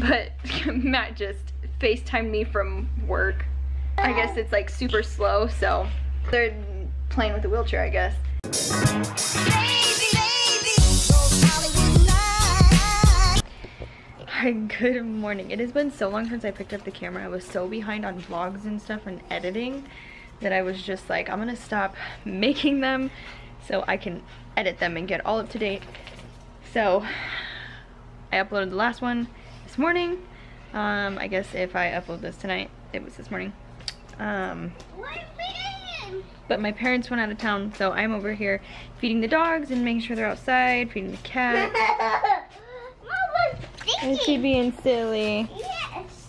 but Matt just FaceTimed me from work. I guess it's like super slow, so they're playing with the wheelchair, I guess. Hi, good morning. It has been so long since I picked up the camera. I was so behind on vlogs and stuff and editing that I was just like, I'm gonna stop making them so I can edit them and get all up to date. So I uploaded the last one this morning. Um, I guess if I upload this tonight, it was this morning. Um, but my parents went out of town, so I'm over here feeding the dogs and making sure they're outside, feeding the cat. Is he being silly? Yes.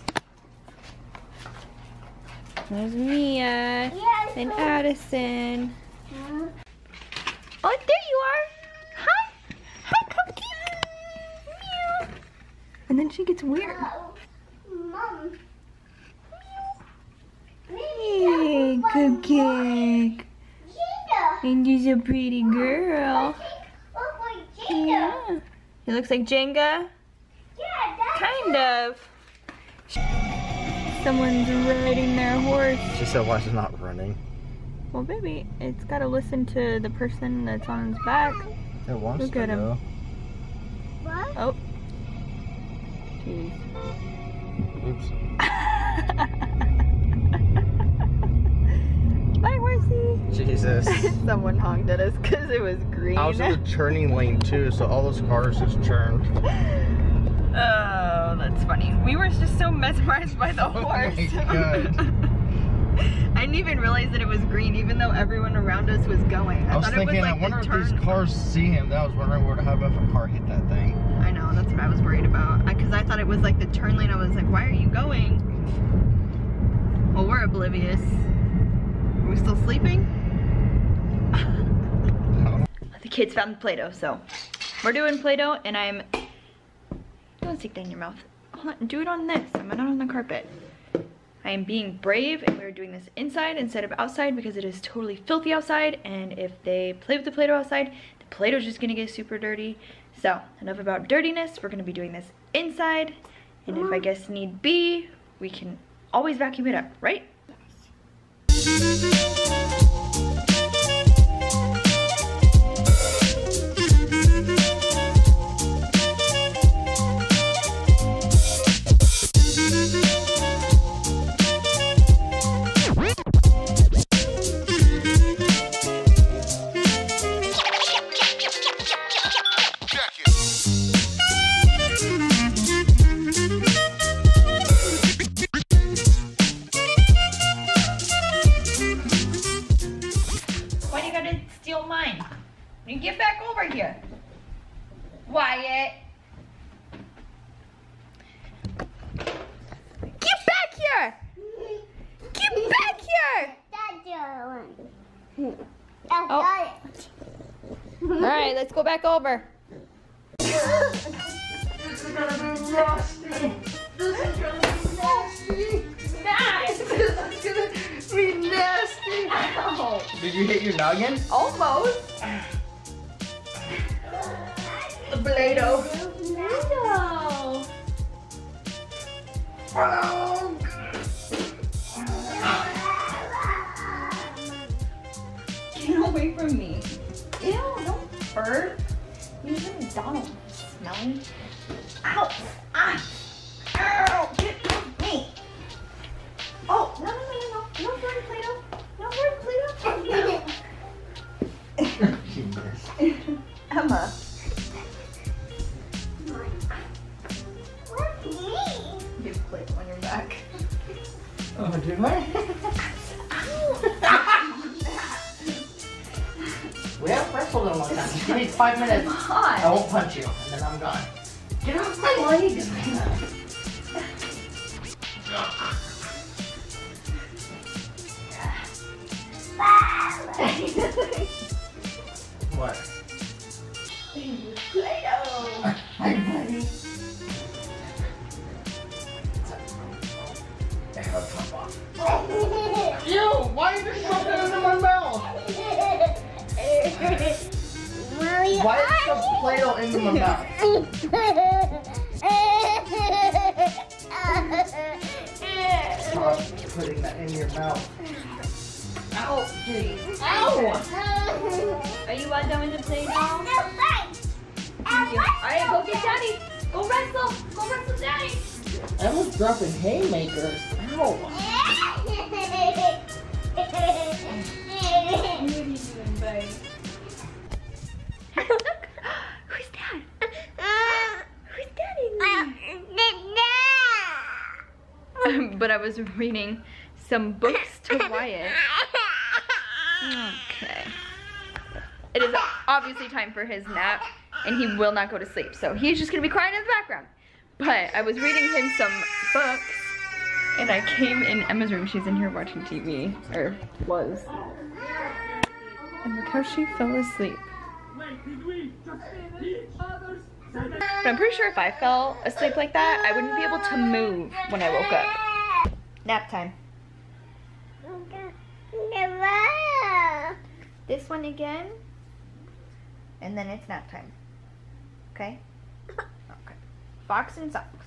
There's Mia Yes. and Addison. Hmm? Oh, there you are. Hi. Hi, Cookie. Meow. And then she gets weird. Mom. Hey, Cupcake. Cheetah. And you're a pretty girl. Look like cheetah. Yeah. It looks like Jenga. Yeah, Kind of. Someone's riding their horse. She said, why is it not running? Well, baby, it's got to listen to the person that's on its back. It wants Look to at him. go. What? Oh. Jeez. Bye, horsey. Jesus. Someone honked at us because it was green. I was in the turning lane too, so all those cars just turned. Oh, that's funny. We were just so mesmerized by the Oh horse. my God. I didn't even realize that it was green, even though everyone around us was going. I, I was thinking, was I wonder if these cars see him. That was wondering where to have if a car hit that thing. I that's what I was worried about. Because I, thought it was like the turn lane. I was like, why are you going? Well, we're oblivious. Are we still sleeping? the kids found the Play-Doh, so we're doing Play-Doh, and I'm... Don't stick that in your mouth. Hold on, do it on this. I'm not on the carpet. I am being brave, and we're doing this inside instead of outside because it is totally filthy outside, and if they play with the Play-Doh outside, the Play-Doh's just gonna get super dirty. So, enough about dirtiness. We're gonna be doing this inside, and if I mm-hmm. guess need be, we can always vacuum it up, right? Alright, let's go back over. Did you hit your noggin? Almost. The Play-Doh. No. Get away from me. Ew, don't burp. McDonald's smelling. Ow! What? Play-Doh. Hi, buddy. Ew, why you just shove that into my mouth? Why is the Play-Doh into my mouth? in your mouth. Ow, jeez. Ow! Are you all done with the play now? Alright, go get daddy. Go wrestle. Go wrestle daddy. Emma's dropping haymakers. Ow. What are you doing, babe? But I was reading some books to Wyatt. Okay. It is obviously time for his nap, and he will not go to sleep. So he's just gonna be crying in the background. But I was reading him some books, and I came in Emma's room. She's in here watching TV, or was. And look how she fell asleep. But I'm pretty sure if I fell asleep like that, I wouldn't be able to move when I woke up. Nap time. This one again. And then it's nap time. Okay? Okay. Fox and socks.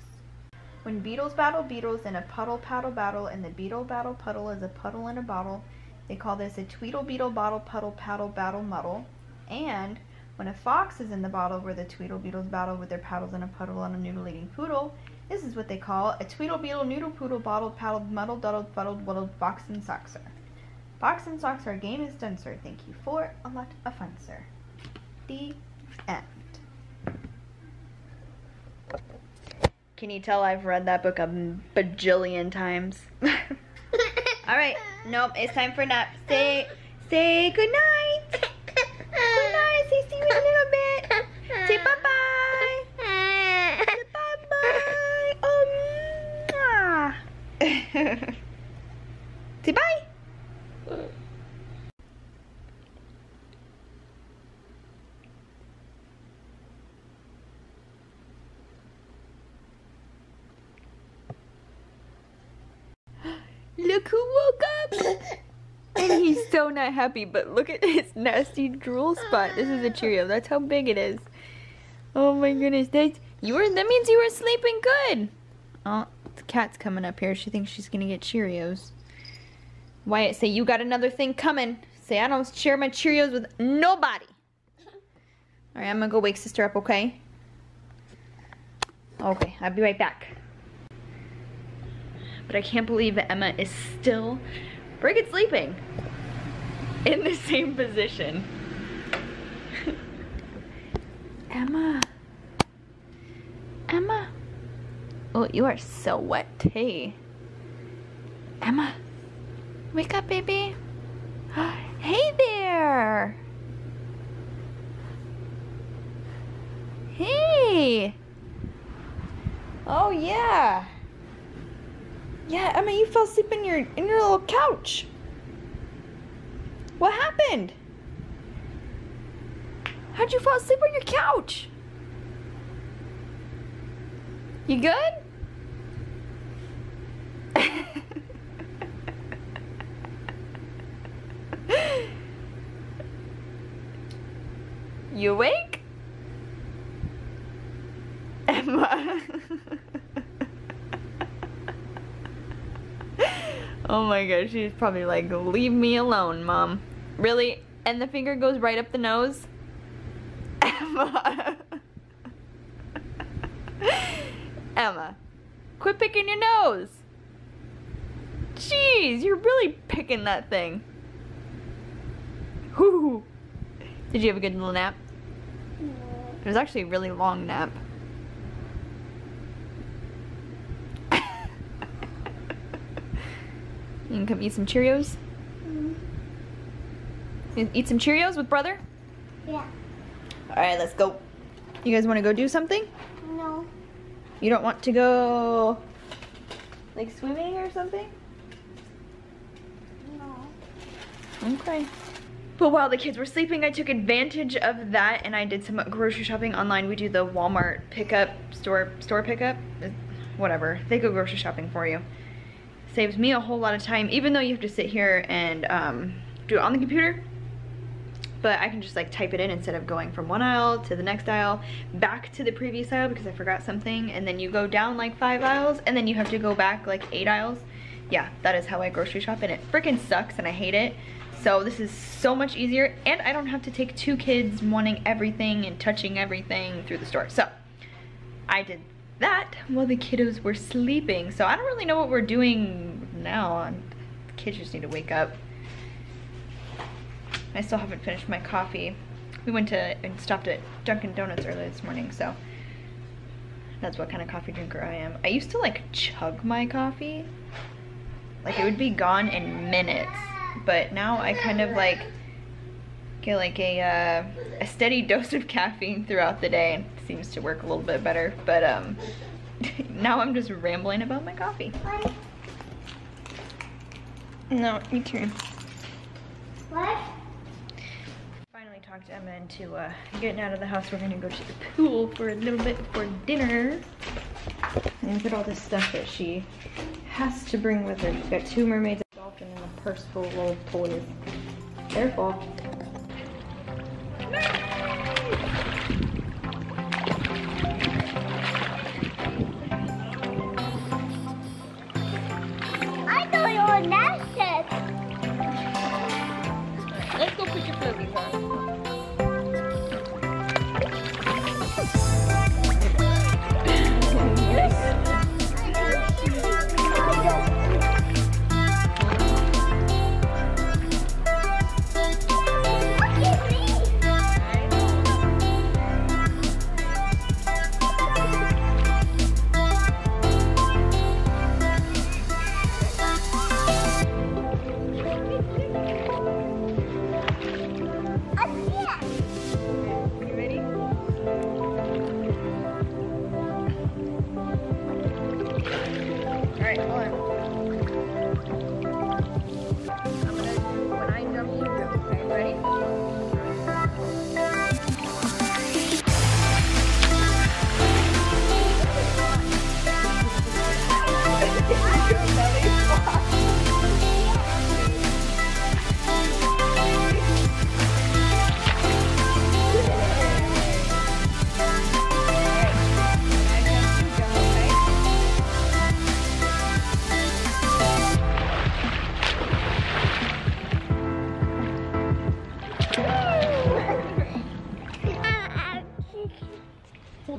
When beetles battle beetles in a puddle paddle battle and the beetle battle puddle is a puddle in a bottle, they call this a tweedle beetle bottle puddle paddle battle muddle. And when a fox is in the bottle where the tweedle beetles battle with their paddles in a puddle on a noodle eating poodle, this is what they call a tweedle beetle noodle poodle bottle paddled muddled duddled fuddled wuddled fox and soxer. Fox and are game is done, sir. Thank you for a lot of fun, sir. The end. Can you tell I've read that book a bajillion times? All right, nope, it's time for nap. Say, say good night. Good night. Say see you in a little bit. Say bye say bye. Look who woke up! and he's so not happy, but look at his nasty drool spot. This is a Cheerio. That's how big it is. Oh my goodness. That, you were, that means you were sleeping good. Oh, cat's coming up here. She thinks she's to get Cheerios. Wyatt, say you got another thing coming. Say I don't share my Cheerios with nobody. Alright, I'm going to go wake sister up, okay? Okay, I'll be right back. But I can't believe Emma is still friggin' sleeping in the same position. Emma. Emma. Oh, you are so wet, hey. Emma. Wake up, baby. Hey there. Hey. Oh, yeah. Yeah, Emma, you fell asleep in your in your little couch. What happened? How'd you fall asleep on your couch? You good? You awake? Emma. oh my gosh, she's probably like, leave me alone, mom. Really? And the finger goes right up the nose? Emma. Emma, quit picking your nose. Jeez, you're really picking that thing. Whoo. Did you have a good little nap? It was actually a really long nap. You can come eat some Cheerios? Mm-hmm. You Eat some Cheerios with brother? Yeah. Alright, let's go. You guys want to go do something? No. You don't want to go like swimming or something? No. Okay. But while the kids were sleeping, I took advantage of that and I did some grocery shopping online. We do the Walmart pickup, store store pickup, uh, whatever. They go grocery shopping for you. Saves me a whole lot of time, even though you have to sit here and um, do it on the computer. But I can just like type it in instead of going from one aisle to the next aisle, back to the previous aisle because I forgot something. And then you go down like five aisles and then you have to go back like eight aisles yeah, that is how I grocery shop and it freaking sucks and I hate it. So this is so much easier and I don't have to take two kids wanting everything and touching everything through the store. So I did that while the kiddos were sleeping. So I don't really know what we're doing now. The kids just need to wake up. I still haven't finished my coffee. We went to and stopped at Dunkin' Donuts earlier this morning, so that's what kind of coffee drinker I am. I used to like chug my coffee. Like it would be gone in minutes. But now I kind of like get like a, uh, a steady dose of caffeine throughout the day and seems to work a little bit better. But um, now I'm just rambling about my coffee. No, your turn. What? Finally talked Emma into uh, getting out of the house. We're gonna go to the pool for a little bit before dinner. And look at all this stuff that she has to bring with her. She's got two mermaids, a dolphin, and a purse full of toys. Careful. I thought you were nested. Let's go put your floaties on.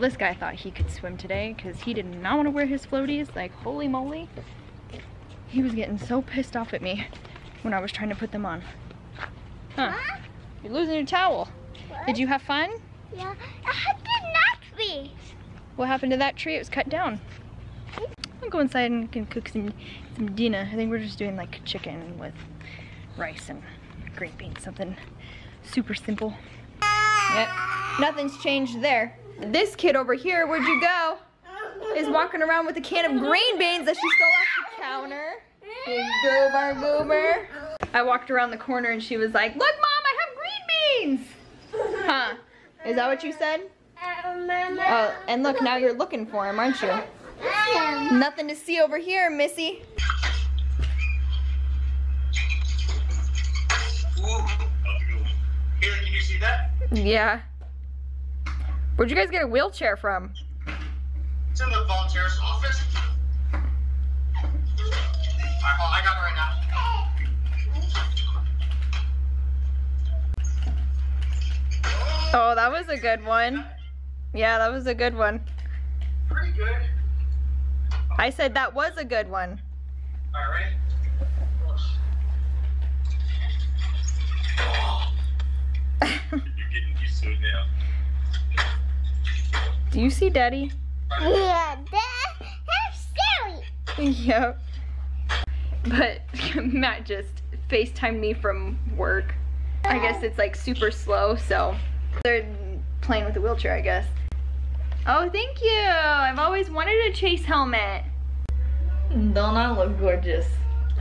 This guy thought he could swim today because he did not want to wear his floaties. Like, holy moly. He was getting so pissed off at me when I was trying to put them on. Huh. You're losing your towel. Did you have fun? Yeah, I did not be. What happened to that tree? It was cut down. I'll go inside and can cook some, some dinner. I think we're just doing like chicken with rice and green beans. Something super simple. Yep. Nothing's changed there. This kid over here, where'd you go? Is walking around with a can of green beans that she stole off the counter. Big goober goober. I walked around the corner and she was like, look mom, I have green beans. Huh. Is that what you said? Oh, and look, now you're looking for him, aren't you? Nothing to see over here, Missy. Ooh, that's a good one. Here, can you see that? Yeah. Where'd you guys get a wheelchair from? It's in the volunteer's office. Alright, well, I got it right now. Oh, that was a good one. Yeah, that was a good one. Pretty good. I said that was a good one. Alright, ready? You're getting used to it now. Do you see Daddy? Yeah, that, that's silly. yep. But Matt just FaceTimed me from work. I guess it's like super slow, so they're playing with the wheelchair, I guess. Oh, thank you. I've always wanted a chase helmet. Don't I look gorgeous?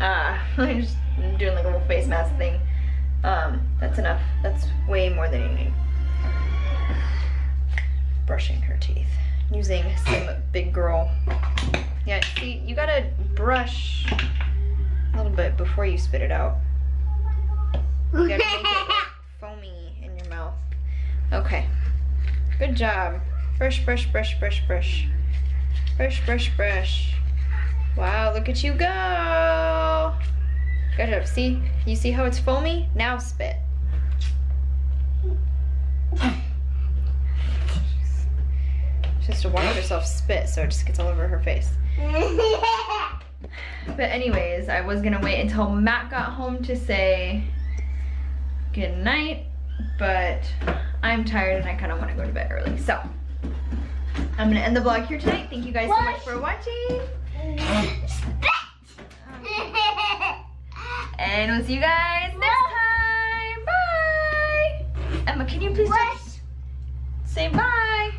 Ah, I'm just doing like a little face mask thing. Um, that's enough. That's way more than you need. Brushing her teeth. Using some big girl. Yeah, see, you gotta brush a little bit before you spit it out. You gotta make it like foamy in your mouth. Okay. Good job. Brush, brush, brush, brush, brush. Brush, brush, brush. Wow, look at you go. Good job. See? You see how it's foamy? Now spit. She has to watch herself spit so it just gets all over her face. But anyways, I was gonna wait until Matt got home to say good night, but I'm tired and I kind of want to go to bed early. So I'm gonna end the vlog here tonight. Thank you guys so much for watching, and we'll see you guys next time. Bye. Emma, can you please What? say bye? Bye!